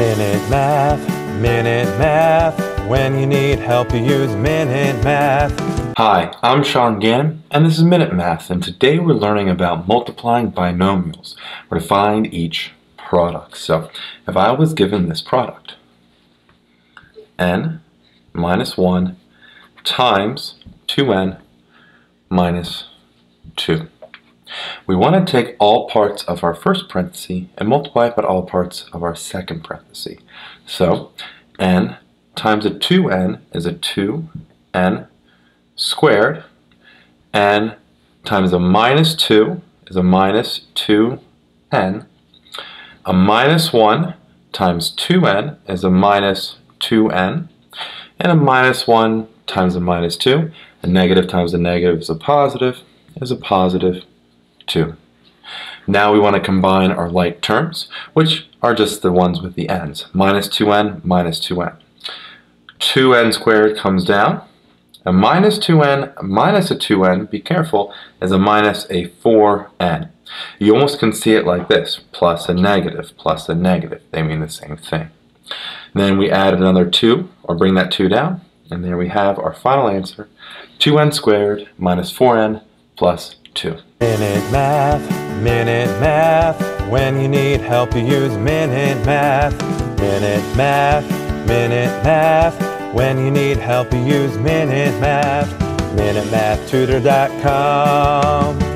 Minute Math, Minute Math. When you need help, you use Minute Math. Hi, I'm Sean Gannon, and this is Minute Math, and today we're learning about multiplying binomials, where to find each product. So, if I was given this product, n minus 1 times 2n minus 2. We want to take all parts of our first parenthesis and multiply it by all parts of our second parenthesis. So n times a 2n is a 2n squared. n times a minus 2 is a minus 2n. A minus 1 times 2n is a minus 2n. And a minus 1 times a minus 2, a negative times a negative is a positive, is a positive 2. Now we want to combine our like terms, which are just the ones with the n's. Minus 2n, minus 2n. 2n squared comes down. A minus 2n minus a 2n, be careful, is a minus a 4n. You almost can see it like this, plus a negative, plus a negative. They mean the same thing. Then we add another 2, or bring that 2 down, and there we have our final answer, 2n squared minus 4n plus 2. Minute Math, Minute Math. When you need help, you use Minute Math. Minute Math, Minute Math. When you need help, you use Minute Math. MinuteMathTutor.com.